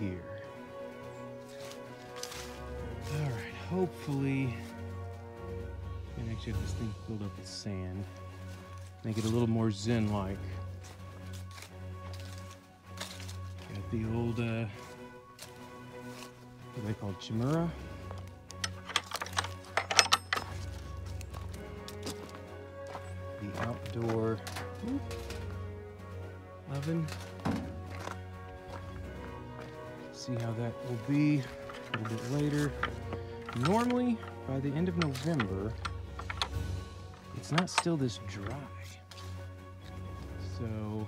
here. All right, hopefully, I can actually have this thing filled up with sand. Make it a little more zen-like. Got the old, uh, what do they call Chimura? The outdoor hmm? oven. See how that will be a little bit later. Normally, by the end of November, it's not still this dry. So,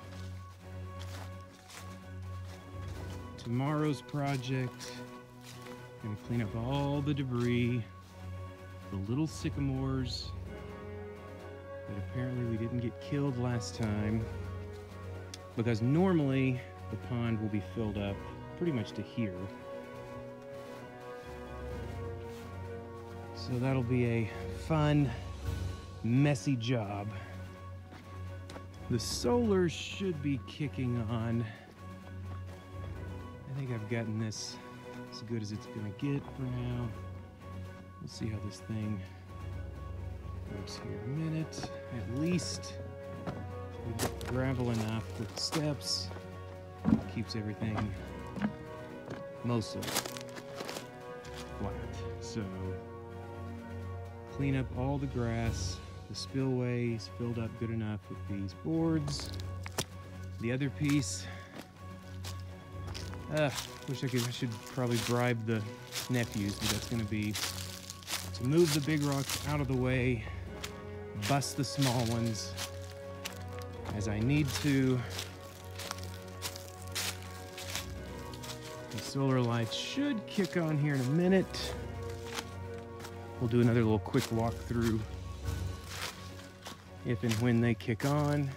tomorrow's project, gonna clean up all the debris, the little sycamores that apparently we didn't get killed last time. Because normally the pond will be filled up pretty much to here. So that'll be a fun, messy job. The solar should be kicking on. I think I've gotten this as good as it's gonna get for now. We'll see how this thing works here a minute. At least we get gravel enough with the steps. Keeps everything mostly flat. So clean up all the grass. The spillways filled up good enough with these boards. The other piece, uh, wish I could, I should probably bribe the nephews, but that's gonna be to move the big rocks out of the way, bust the small ones as I need to. Solar lights should kick on here in a minute. We'll do another little quick walkthrough if and when they kick on.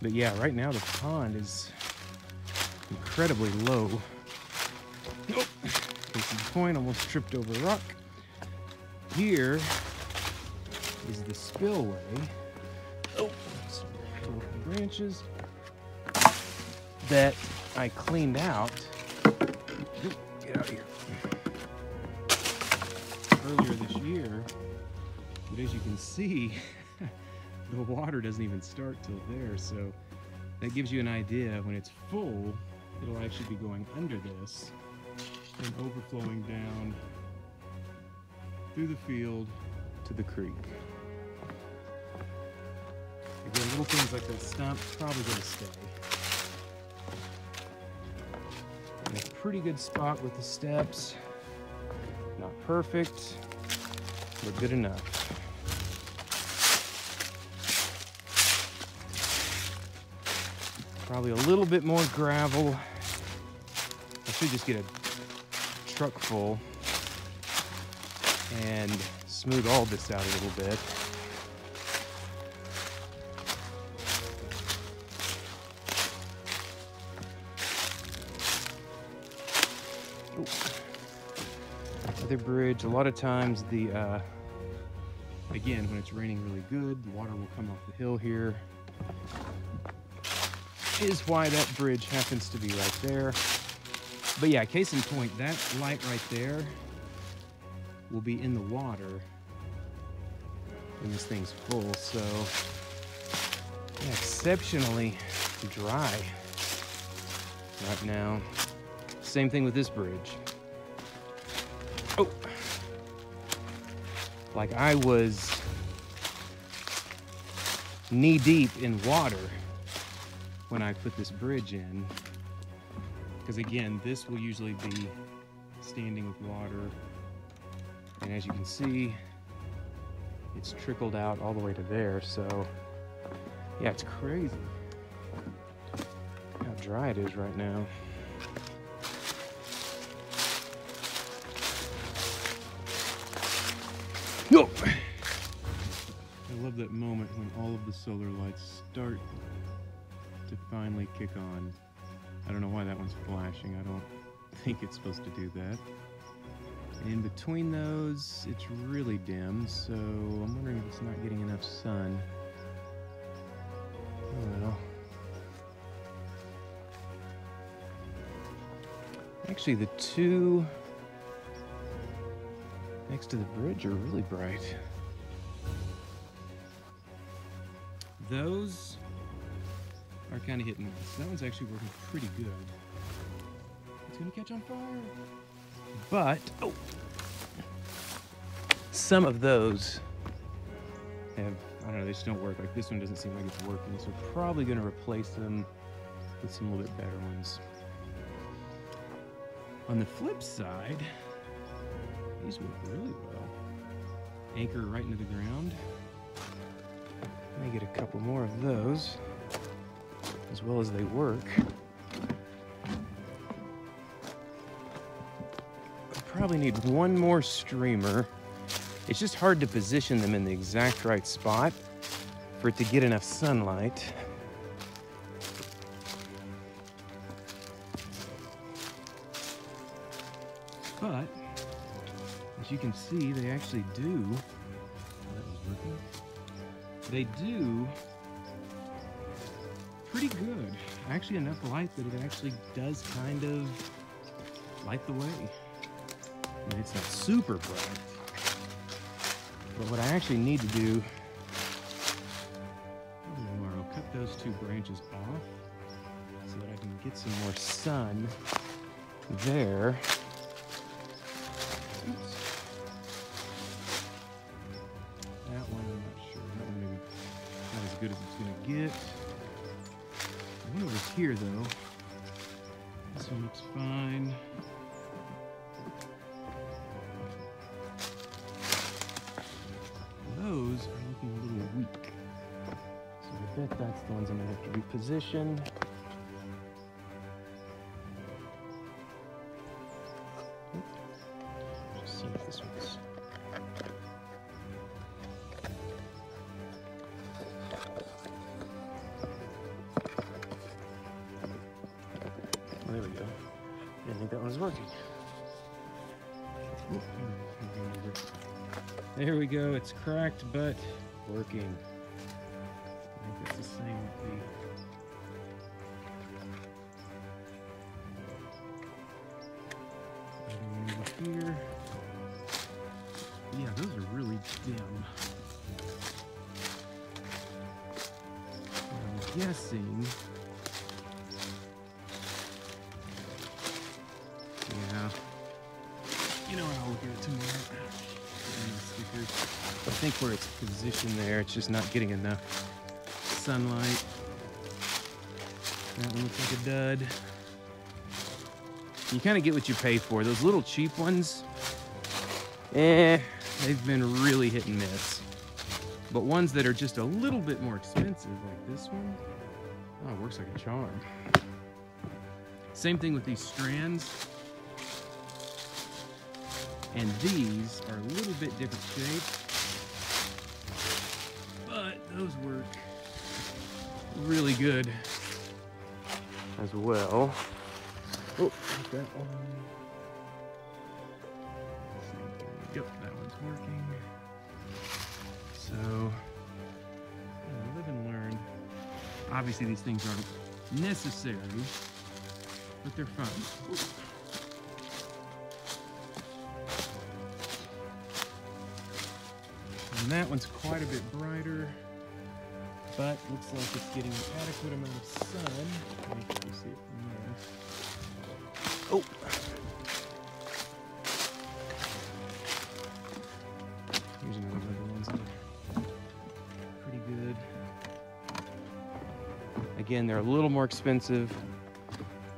But yeah, right now the pond is incredibly low. Oh, case in point, almost tripped over a rock. Here is the spillway. Oh, some branches that I cleaned out. Get out of here. Earlier this year, but as you can see, the water doesn't even start till there. So that gives you an idea. When it's full, it'll actually be going under this and overflowing down through the field to the creek. Again, little things like that stump probably gonna stay. Pretty good spot with the steps. Not perfect, but good enough. Probably a little bit more gravel. I should just get a truck full and smooth all this out a little bit. Other bridge, a lot of times the, uh, again, when it's raining really good, the water will come off the hill here. Is why that bridge happens to be right there. But yeah, case in point, that light right there will be in the water when this thing's full. So, yeah, exceptionally dry right now. Same thing with this bridge. Like I was knee deep in water when I put this bridge in. Because again, this will usually be standing with water. And as you can see, it's trickled out all the way to there. So yeah, it's crazy how dry it is right now. Love that moment when all of the solar lights start to finally kick on. I don't know why that one's flashing. I don't think it's supposed to do that. In between those, it's really dim, so I'm wondering if it's not getting enough sun. Well. Actually, the two next to the bridge are really bright. Those are kind of hitting miss. That one's actually working pretty good. It's gonna catch on fire. But, oh, some of those have, I don't know, they just don't work. Like this one doesn't seem like it's working. So we're probably gonna replace them with some little bit better ones. On the flip side, these work really well. Anchor right into the ground. May get a couple more of those, as well as they work. I probably need one more streamer. It's just hard to position them in the exact right spot for it to get enough sunlight. But, as you can see, they actually do. They do pretty good. Actually, enough light that it actually does kind of light the way. It's not super bright. But what I actually need to do tomorrow, cut those two branches off so that I can get some more sun there. Get. One over here, though, this one looks fine. Those are looking a little weak. So I bet that's the ones I'm gonna have to reposition. Just see if this one's Working. There we go. It's cracked, but working. I think it's the same with the. here. Yeah, those are really dim. I'm guessing. It tomorrow. And the stickers. I think where it's positioned there, it's just not getting enough sunlight. That one looks like a dud. You kind of get what you pay for. Those little cheap ones, eh, they've been really hit and miss. But ones that are just a little bit more expensive, like this one, oh, it works like a charm. Same thing with these strands. And these are a little bit different shape, but those work really good as well. Oh, that one. Yep, that one's working. So, live and learn. Obviously, these things aren't necessary, but they're fun. And that one's quite a bit brighter, but looks like it's getting an adequate amount of sun. Oh! Here's another ones pretty good. Again, they're a little more expensive,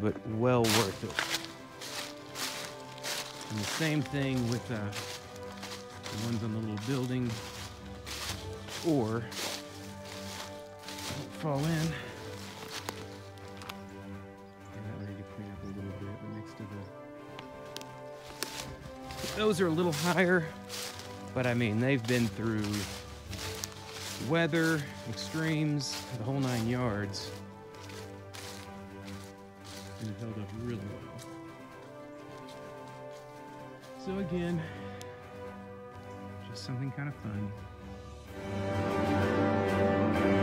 but well worth it. And the same thing with uh, the ones on the little building or don't fall in. And that way you clean up a little bit, but next to the those are a little higher, but I mean they've been through weather, extremes, the whole nine yards. And it held up really well. So again, just something kind of fun. うん。